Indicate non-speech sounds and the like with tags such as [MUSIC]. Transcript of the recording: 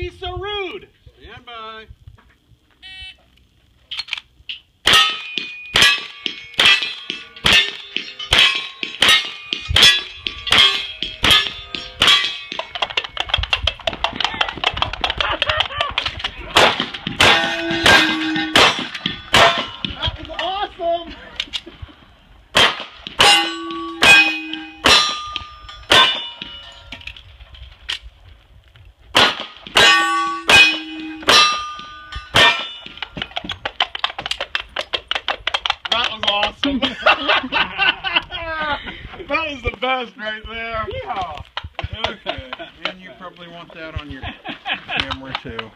be so rude. Stand by. That was awesome. [LAUGHS] that was the best right there. Yeah. Okay. And you probably want that on your camera too.